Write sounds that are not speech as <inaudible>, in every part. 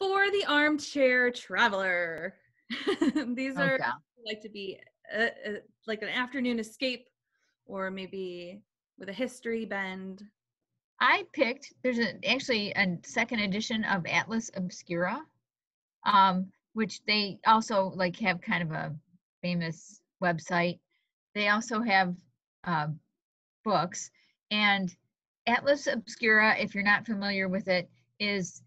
for the armchair traveler. <laughs> These are Okay. like to be a, a, like an afternoon escape or maybe with a history bend. I picked there's a, actually a second edition of Atlas Obscura, um, which they also like have kind of a famous website. They also have uh, books and Atlas Obscura, if you're not familiar with it, is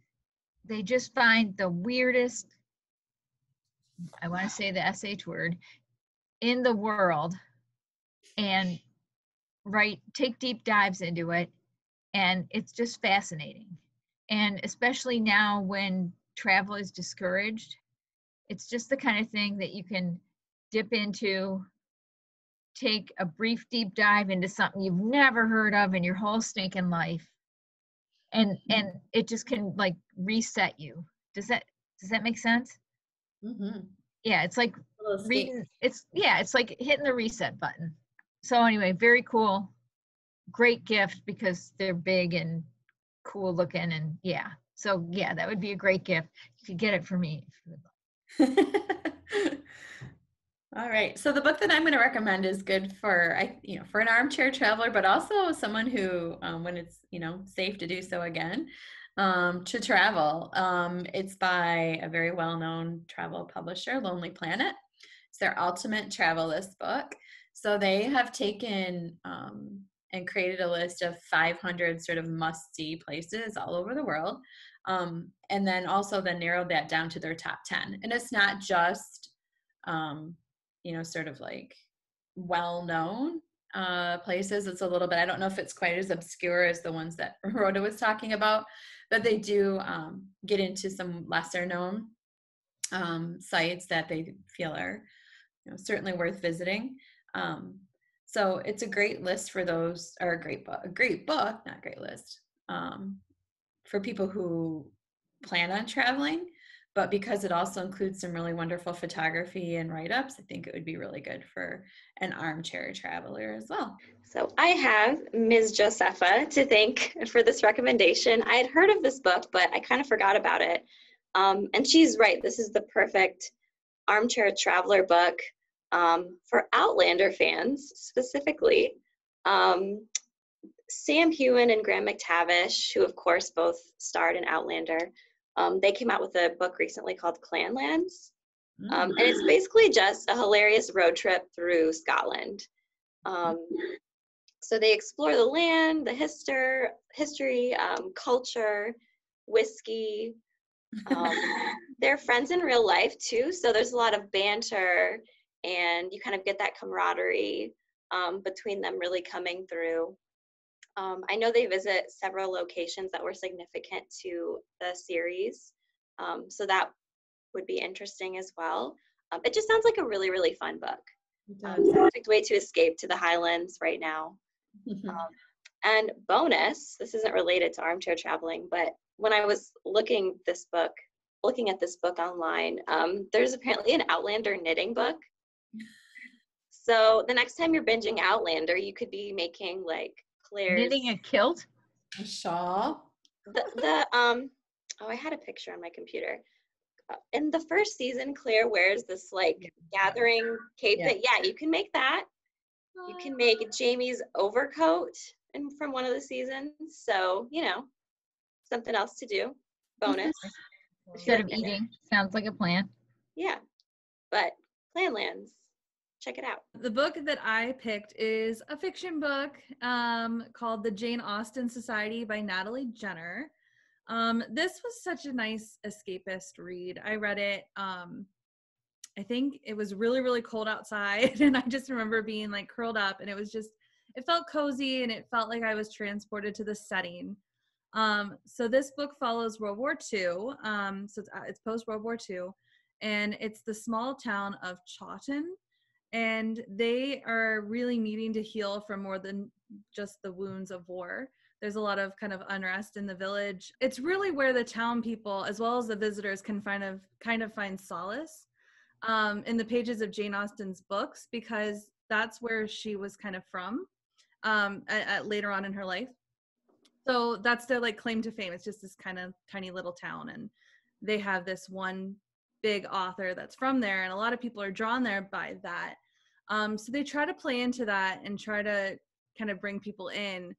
they just find the weirdest I want to say the sh word in the world and right take deep dives into it and it's just fascinating. And especially now when travel is discouraged it's just the kind of thing that you can dip into take a brief deep dive into something you've never heard of in your whole stinking life. And mm-hmm. and it just can like reset you. Does that does that make sense? Mm-hmm. yeah it's like reading it's yeah it's like hitting the reset button. So anyway very cool. Great gift because they're big and cool looking and yeah. So yeah that would be a great gift. You could get it for me <laughs> if you would like. All right. So the book that I'm going to recommend is good for I, you know, for an armchair traveler, but also someone who, um, when it's you know safe to do so again, um, to travel. Um, it's by a very well-known travel publisher, Lonely Planet. It's their ultimate travel list book. So they have taken um, and created a list of 500 sort of must-see places all over the world, um, and then also then narrowed that down to their top 10. And it's not just um, you know, sort of like well known uh, places. It's a little bit, I don't know if it's quite as obscure as the ones that <laughs> Rhoda was talking about, but they do um, get into some lesser known um, sites that they feel are you know, certainly worth visiting. Um, so it's a great list for those, or a great book, a great book, not great list, um, for people who plan on traveling but because it also includes some really wonderful photography and write-ups i think it would be really good for an armchair traveler as well So I have Ms. Josepha to thank for this recommendation. I had heard of this book, but I kind of forgot about it. Um, and she's right. This is the perfect armchair traveler book um, for Outlander fans specifically. Um, Sam Heughan and Graham McTavish, who of course both starred in Outlander, um, they came out with a book recently called Clanlands. Um, and it's basically just a hilarious road trip through Scotland. Um, so they explore the land, the history, history, um, culture, whiskey. Um, <laughs> they're friends in real life too, so there's a lot of banter, and you kind of get that camaraderie um, between them really coming through. Um, I know they visit several locations that were significant to the series, um, so that would be interesting as well. Um, it just sounds like a really, really fun book. Um, perfect way to escape to the Highlands right now. Um, and bonus, this isn't related to armchair traveling, but when I was looking this book, looking at this book online, um, there's apparently an Outlander knitting book. <laughs> So the next time you're binging Outlander, you could be making like Claire's knitting a kilt a shawl the, the um oh I had a picture on my computer. Uh, In the first season, Claire wears this like gathering cape Yeah. that yeah, you can make that. You can make Jamie's overcoat and from one of the seasons. So, you know, something else to do. Bonus. <laughs> instead of eating sounds like a plan Yeah. But Planlands, check it out. The book that I picked is a fiction book um, called The Jane Austen Society by Natalie Jenner. Um, this was such a nice escapist read. I read it. Um, I think it was really, really cold outside, <laughs> and I just remember being like curled up, and it was just, it felt cozy, and it felt like I was transported to the setting. Um, so this book follows World War II. Um, so it's, uh, it's post World War II, and it's the small town of Chawton and they are really needing to heal from more than just the wounds of war. There's a lot of kind of unrest in the village. It's really where the town people, as well as the visitors, can find of kind of find solace um, in the pages of Jane Austen's books because that's where she was kind of from um, at, at later on in her life. So that's their like claim to fame. It's just this kind of tiny little town, and they have this one big author that's from there, and a lot of people are drawn there by that. Um, so they try to play into that and try to kind of bring people in.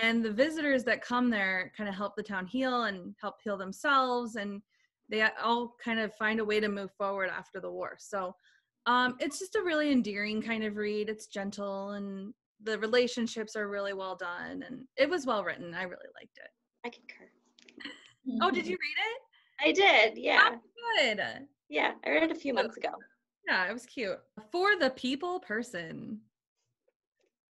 And the visitors that come there kind of help the town heal and help heal themselves, and they all kind of find a way to move forward after the war. So um, it's just a really endearing kind of read. It's gentle and the relationships are really well done and it was well written. I really liked it. I concur. Oh, did you read it? I did, yeah. Oh, good. Yeah, I read it a few months ago. Yeah, it was cute. For the people person.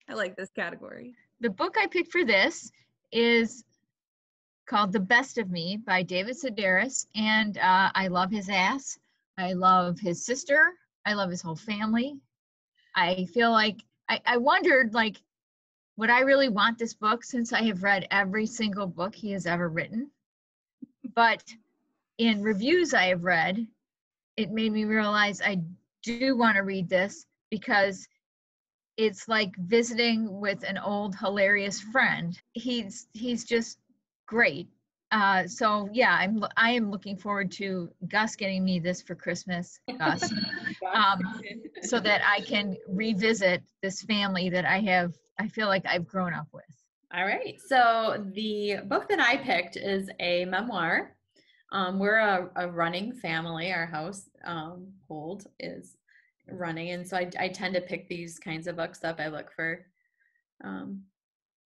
I like this category. The book I picked for this is called The Best of Me by David Sedaris. And uh, I love his ass. I love his sister. I love his whole family. I feel like I, I wondered like would I really want this book since I have read every single book he has ever written? But in reviews I have read, it made me realize I do want to read this because it's like visiting with an old hilarious friend. He's he's just great. Uh, so yeah, I'm I am looking forward to Gus getting me this for Christmas, Gus, <laughs> um, so that I can revisit this family that I have. I feel like I've grown up with. All right. So the book that I picked is a memoir. Um, we're a, a, running family. Our house um, hold is running, and so I, I, tend to pick these kinds of books up. I look for um,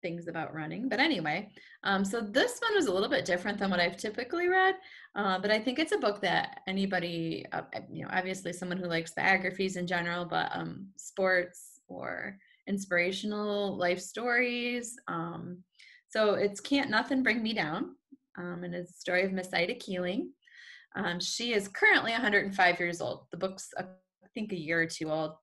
things about running. But anyway, um, so this one was a little bit different than what I've typically read. Uh, but I think it's a book that anybody, uh, you know, obviously someone who likes biographies in general, but um, sports or inspirational life stories. Um, so it's Can't Nothing Bring Me Down. Um, and it's a story of Miss Ida Keeling. Um, she is currently 105 years old. The book's, I think, a year or two old.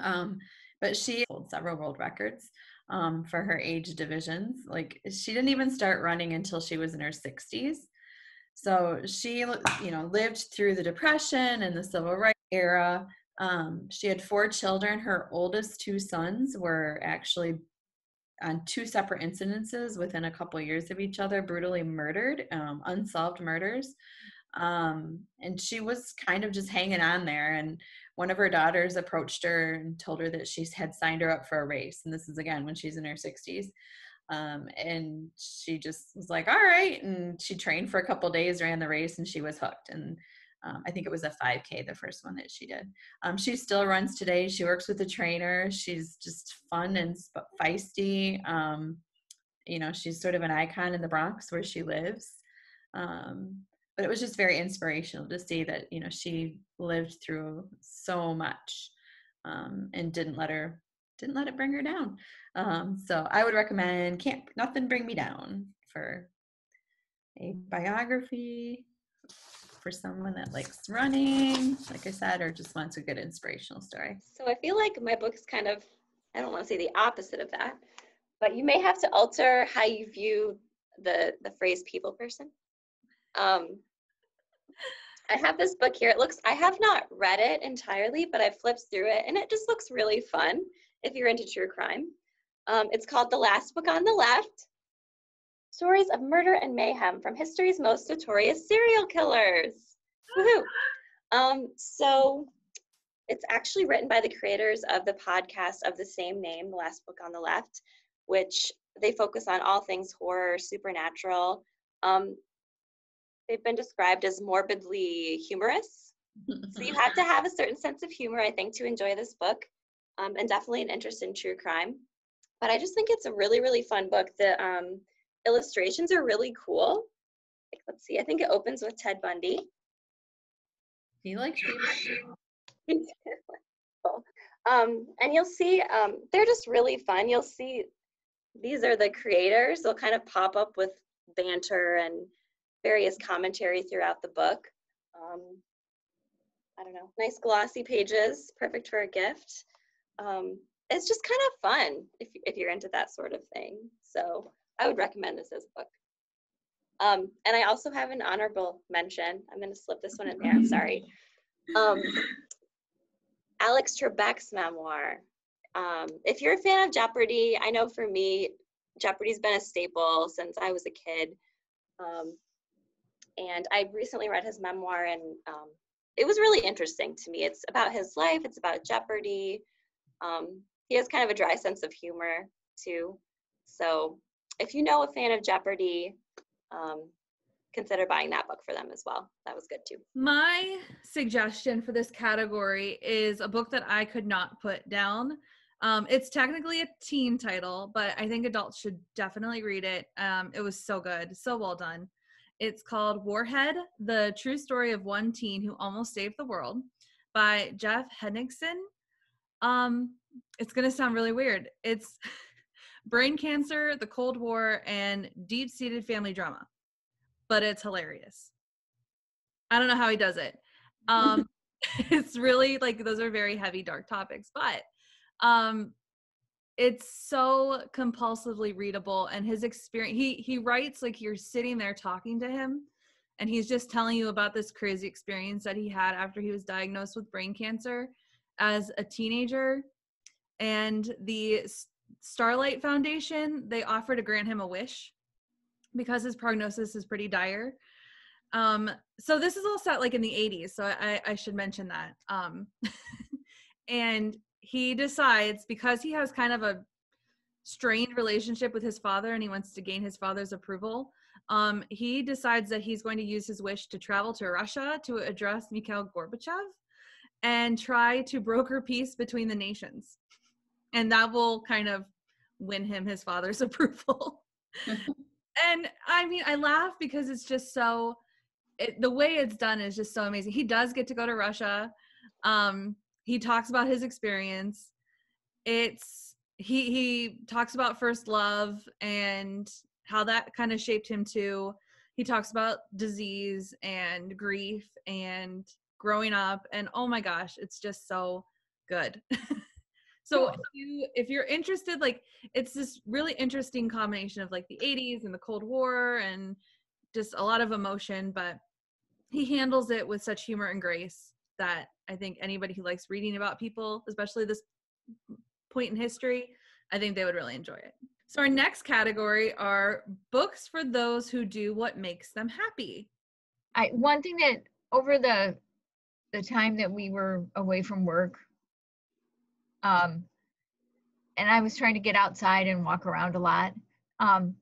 Um, but she holds several world records um, for her age divisions. Like she didn't even start running until she was in her 60s. So she, you know, lived through the Depression and the Civil Rights era. Um, she had four children. Her oldest two sons were actually on two separate incidences within a couple years of each other, brutally murdered, um, unsolved murders. Um, and she was kind of just hanging on there. And one of her daughters approached her and told her that she had signed her up for a race. And this is again when she's in her 60s. Um, and she just was like, all right. And she trained for a couple days, ran the race, and she was hooked. And um, I think it was a 5K, the first one that she did. Um, she still runs today. She works with a trainer. She's just fun and feisty. Um, you know, she's sort of an icon in the Bronx where she lives. Um, but it was just very inspirational to see that you know she lived through so much um, and didn't let her didn't let it bring her down um, so i would recommend can't nothing bring me down for a biography for someone that likes running like i said or just wants a good inspirational story so i feel like my book is kind of i don't want to say the opposite of that but you may have to alter how you view the the phrase people person um, I have this book here. It looks, I have not read it entirely, but I flipped through it and it just looks really fun if you're into true crime. Um, it's called The Last Book on the Left Stories of Murder and Mayhem from History's Most Notorious Serial Killers. Woohoo! Um, so it's actually written by the creators of the podcast of the same name, The Last Book on the Left, which they focus on all things horror, supernatural. Um, they've been described as morbidly humorous. so you have to <laughs> have a certain sense of humor, I think, to enjoy this book, um, and definitely an interest in true crime. But I just think it's a really, really fun book. The um, illustrations are really cool. Like, let's see, I think it opens with Ted Bundy. He likes <laughs> um, and you'll see um, they're just really fun. You'll see these are the creators. They'll kind of pop up with banter and various commentary throughout the book. Um, I don't know, nice glossy pages, perfect for a gift. Um, it's just kind of fun if, if you're into that sort of thing. So I would recommend this as a book. Um, and I also have an honorable mention. I'm going to slip this one in there. I'm <laughs> sorry. Um, Alex Trebek's memoir. Um, if you're a fan of Jeopardy, I know for me, Jeopardy's been a staple since I was a kid. Um, and I recently read his memoir, and um, it was really interesting to me. It's about his life. It's about Jeopardy. Um, he has kind of a dry sense of humor too. So if you know a fan of Jeopardy, um, consider buying that book for them as well. That was good too. My suggestion for this category is a book that I could not put down. Um, it's technically a teen title, but I think adults should definitely read it. Um, it was so good, so well done. It's called Warhead The True Story of One Teen Who Almost Saved the World by Jeff Henigson. Um, it's going to sound really weird. It's <laughs> brain cancer, the Cold War, and deep seated family drama, but it's hilarious. I don't know how he does it. Um, <laughs> <laughs> it's really like those are very heavy, dark topics, but um, it's so compulsively readable and his experience he he writes like you're sitting there talking to him and he's just telling you about this crazy experience that he had after he was diagnosed with brain cancer as a teenager and the starlight foundation they offer to grant him a wish because his prognosis is pretty dire. Um so this is all set like in the 80s so i i should mention that. Um <laughs> and he decides because he has kind of a strained relationship with his father and he wants to gain his father's approval um, he decides that he's going to use his wish to travel to russia to address mikhail gorbachev and try to broker peace between the nations and that will kind of win him his father's <laughs> approval. <laughs> And i mean i laugh because it's just so it, the way it's done is just so amazing. He does get to go to russia. Um, he talks about his experience. It's he he talks about first love and how that kind of shaped him too. He talks about disease and grief and growing up and oh my gosh it's just so good <laughs> so if, you, if you're interested like it's this really interesting combination of like the 80s and the cold war and just a lot of emotion but he handles it with such humor and grace that I think anybody who likes reading about people, especially this point in history, I think they would really enjoy it. So our next category are books for those who do what makes them happy. I one thing that over the the time that we were away from work, um, and I was trying to get outside and walk around a lot, um,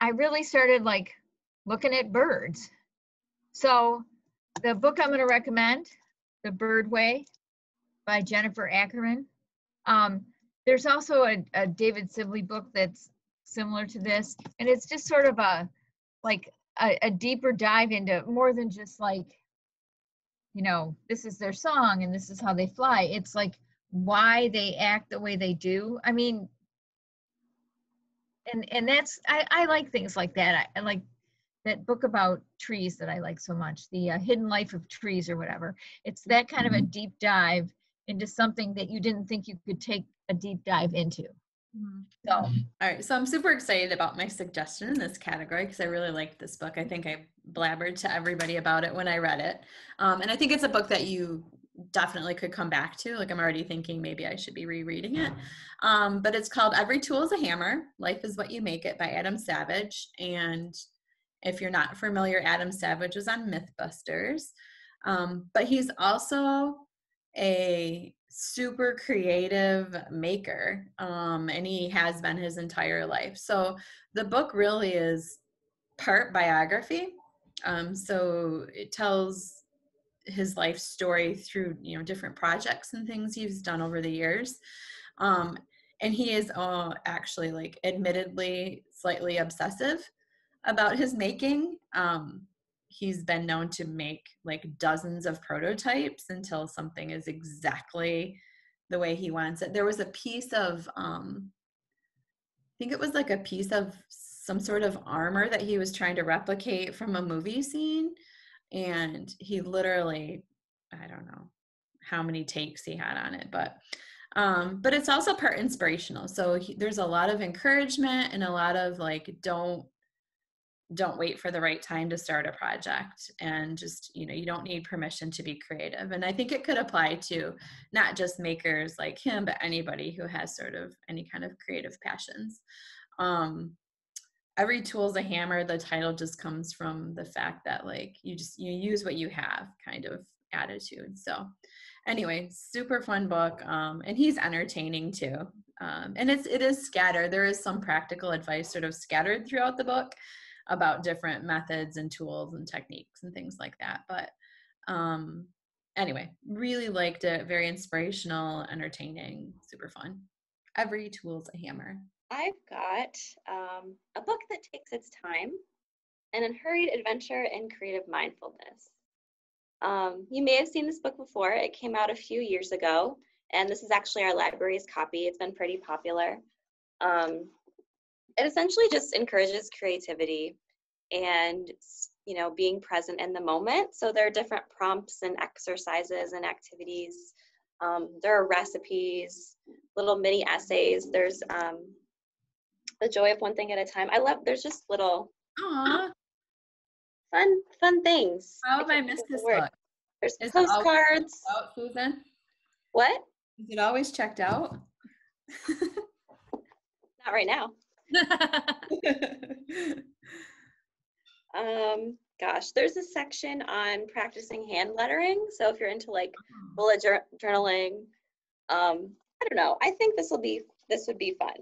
I really started like looking at birds. So the book I'm going to recommend, The Bird Way by Jennifer Ackerman. Um, there's also a, a David Sibley book that's similar to this, and it's just sort of a like a, a deeper dive into more than just like, you know, this is their song and this is how they fly. It's like why they act the way they do. I mean, and and that's I, I like things like that. I, I like that book about trees that I like so much, the uh, Hidden Life of Trees or whatever. It's that kind of a mm-hmm. deep dive into something that you didn't think you could take a deep dive into. Mm-hmm. So, all right. So I'm super excited about my suggestion in this category because I really liked this book. I think I blabbered to everybody about it when I read it, um, and I think it's a book that you definitely could come back to. Like I'm already thinking maybe I should be rereading it. Um, but it's called Every Tool is a Hammer. Life is What You Make It by Adam Savage, and if you're not familiar, Adam Savage was on Mythbusters. Um, but he's also a super creative maker, um, and he has been his entire life. So the book really is part biography. Um, so it tells his life story through you know different projects and things he's done over the years. Um, and he is uh, actually like admittedly slightly obsessive about his making. Um, he's been known to make like dozens of prototypes until something is exactly the way he wants it. There was a piece of, um, I think it was like a piece of some sort of armor that he was trying to replicate from a movie scene. And he literally, I don't know how many takes he had on it, but um, but it's also part inspirational. So he, there's a lot of encouragement and a lot of like, don't don't wait for the right time to start a project and just you know you don't need permission to be creative and i think it could apply to not just makers like him but anybody who has sort of any kind of creative passions um every tool's a hammer. The title just comes from the fact that like you just you use what you have kind of attitude. So anyway, super fun book. Um, and he's entertaining too. Um, and it's it is scattered. There is some practical advice sort of scattered throughout the book about different methods and tools and techniques and things like that. But um, anyway, really liked it. Very inspirational, entertaining, super fun. Every tool's a hammer. I've got um, a book that takes its time, and an unhurried adventure in creative mindfulness. Um, you may have seen this book before. It came out a few years ago, and this is actually our library's copy. It's been pretty popular. Um, it essentially just encourages creativity and you know being present in the moment so there are different prompts and exercises and activities um, there are recipes little mini essays there's um, the joy of one thing at a time i love there's just little Aww. fun fun things How have I can't missed this word. book? there's Is postcards Out, Susan? what Is it always checked out? not right now <laughs> um gosh there's a section on practicing hand lettering so if you're into like bullet jour- journaling um i don't know i think this will be this would be fun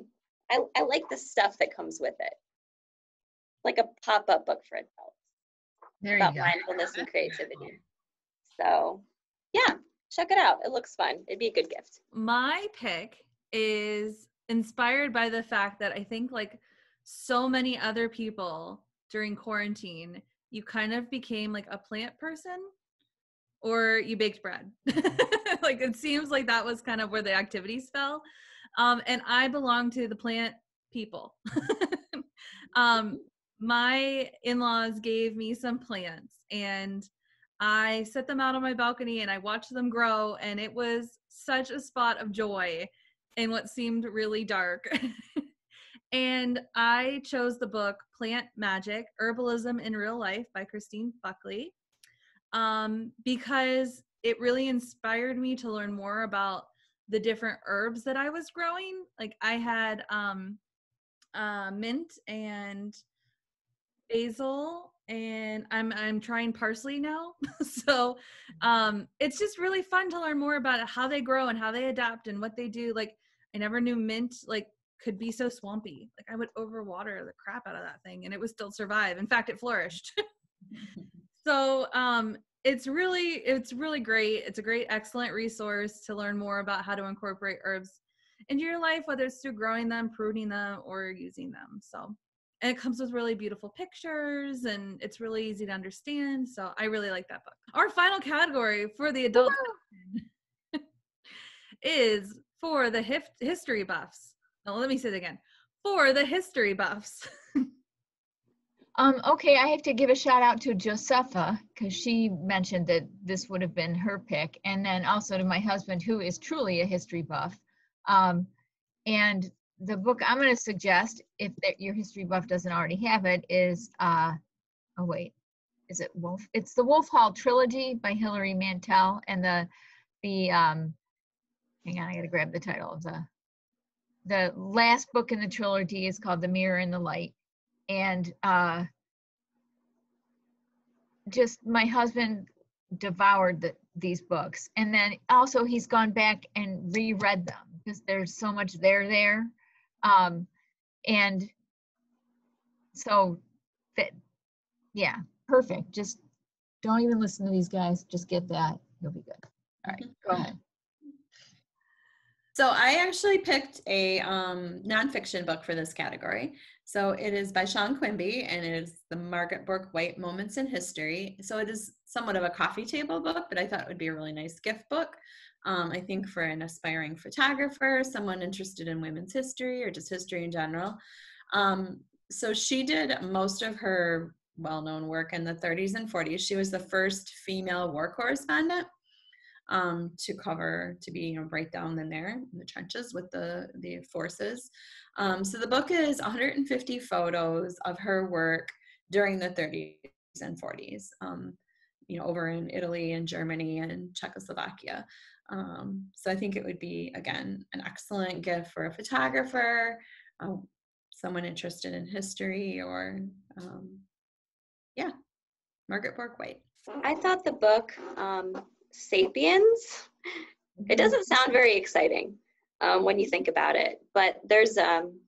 i, I like the stuff that comes with it. Like a pop-up book for adults. There you about mindfulness and creativity. So yeah check it out. It looks fun. It'd be a good gift. My pick is inspired by the fact that I think like so many other people during quarantine, you kind of became like a plant person or you baked bread. <laughs> like it seems like that was kind of where the activities fell. Um, and I belong to the plant people. <laughs> um, my in-laws gave me some plants and I set them out on my balcony and I watched them grow and it was such a spot of joy in what seemed really dark. <laughs> and I chose the book Plant Magic Herbalism in Real Life by Christine Buckley um, because it really inspired me to learn more about the different herbs that I was growing. Like I had um, uh, mint and basil and I'm I'm trying parsley now. <laughs> so um it's just really fun to learn more about how they grow and how they adapt and what they do. Like I never knew mint like could be so swampy. Like I would overwater the crap out of that thing and it would still survive. In fact, it flourished. <laughs> so um it's really it's really great. It's a great excellent resource to learn more about how to incorporate herbs into your life whether it's through growing them, pruning them or using them. So and it comes with really beautiful pictures and it's really easy to understand. So i really like that book. Our final category for the adult <laughs> is for the hif- history buffs. No, let me say it again. For the history buffs <laughs> Um, okay, I have to give a shout out to Josepha because she mentioned that this would have been her pick, and then also to my husband, who is truly a history buff. Um, and the book I'm going to suggest, if your history buff doesn't already have it, is uh, oh wait, is it Wolf? It's the Wolf Hall trilogy by Hilary Mantel, and the the um, hang on, I got to grab the title of the the last book in the trilogy is called The Mirror and the Light and uh just my husband devoured the, these books. And then also he's gone back and reread them because there's so much there there. Um and so that yeah perfect. Just don't even listen to these guys. Just get that. You'll be good. All right. Go ahead. So I actually picked a um, nonfiction book for this category. So it is by Sean Quimby and it is the Margaret Bourke White Moments in History. So it is somewhat of a coffee table book, but I thought it would be a really nice gift book. Um, I think for an aspiring photographer, someone interested in women's history or just history in general. Um, so she did most of her well-known work in the 30s and 40s. She was the first female war correspondent um, to cover to be you know right down in there in the trenches with the the forces. Um, so the book is 150 photos of her work during the 30s and 40s. Um, you know, over in Italy and Germany and Czechoslovakia. Um, so I think it would be again an excellent gift for a photographer, uh, someone interested in history or um, yeah, Margaret Bourke-White. I thought the book um, *Sapiens* it doesn't sound very exciting um, when you think about it, but there's um.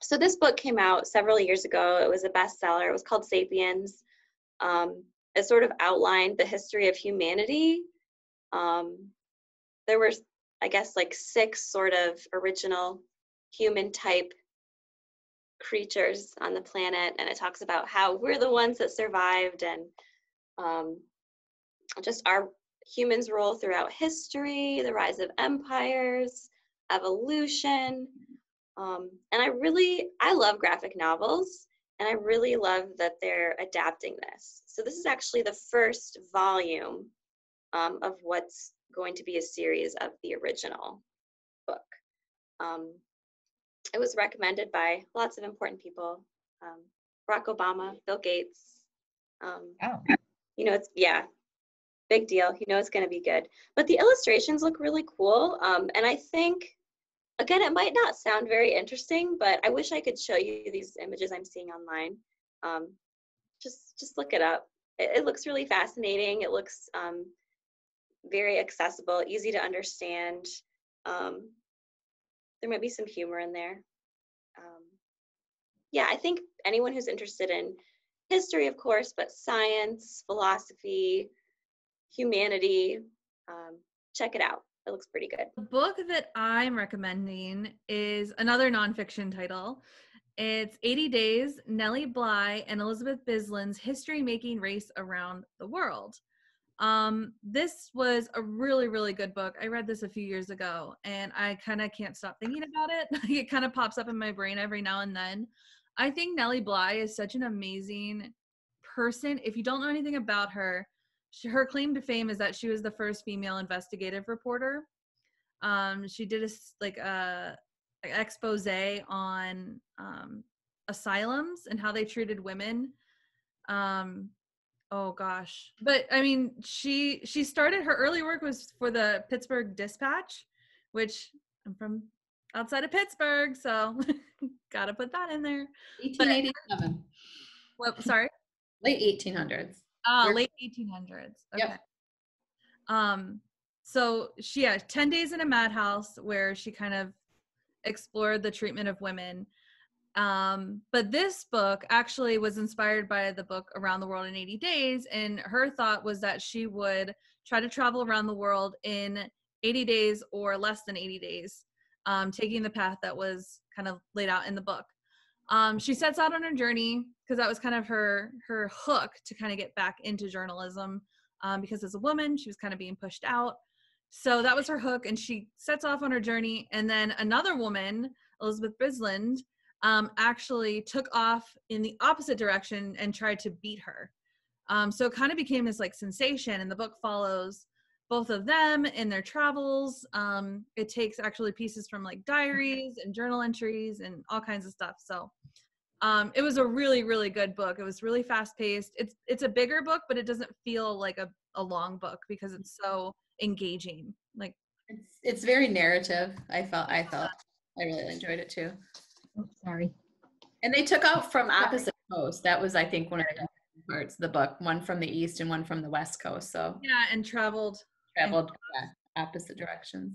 So this book came out several years ago. It was a bestseller. It was called *Sapiens*. Um, it sort of outlined the history of humanity. Um, there were, I guess, like six sort of original human type creatures on the planet, and it talks about how we're the ones that survived and um, just our humans' role throughout history, the rise of empires, evolution. Um, and I really, I love graphic novels, and I really love that they're adapting this. So this is actually the first volume um, of what's going to be a series of the original book. Um, it was recommended by lots of important people um, Barack Obama, Bill Gates. Um, Oh, you know, it's, yeah, big deal. You know, it's going to be good. But the illustrations look really cool. Um, and I think, again, it might not sound very interesting, but I wish I could show you these images I'm seeing online. Um, just, just look it up. It, it looks really fascinating. It looks um, very accessible, easy to understand. Um, there might be some humor in there. Um, yeah, I think anyone who's interested in history, of course, but science, philosophy, humanity, um, check it out. It looks pretty good. The book that I'm recommending is another nonfiction title. It's 80 Days, Nellie Bly and Elizabeth Bisland's History Making Race Around the World. Um, this was a really, really good book. I read this a few years ago and I kind of can't stop thinking about it. <laughs> it kind of pops up in my brain every now and then. I think Nellie Bly is such an amazing person. If you don't know anything about her, she, her claim to fame is that she was the first female investigative reporter. Um, she did a like a, a expose on um, asylums and how they treated women. Um, oh gosh, but I mean, she she started her early work was for the Pittsburgh Dispatch, which I'm from outside of Pittsburgh, so <laughs> gotta put that in there. 1887, What? Sorry. late 1800s. Uh, late 1800s. Yep. Okay. Um, so she had 10 days in a madhouse where she kind of explored the treatment of women. Um, but this book actually was inspired by the book Around the World in 80 Days. And her thought was that she would try to travel around the world in 80 days or less than 80 days, um, taking the path that was kind of laid out in the book. Um, she sets out on her journey because that was kind of her her hook to kind of get back into journalism. Um, because as a woman, she was kind of being pushed out. So that was her hook, and she sets off on her journey. And then another woman, Elizabeth Bisland, um, actually took off in the opposite direction and tried to beat her. Um, so it kind of became this like sensation, and the book follows both of them in their travels. Um, it takes actually pieces from like diaries and journal entries and all kinds of stuff. So um, it was a really, really good book. It was really fast paced. It's it's a bigger book, but it doesn't feel like a, a long book because it's so engaging. Like It's it's very narrative. I felt I felt I really enjoyed it too. oh, sorry. And they took out from opposite coasts. That was I think one of the parts of the book. One from the east and one from the west coast. So yeah, and traveled. traveled yeah, opposite directions.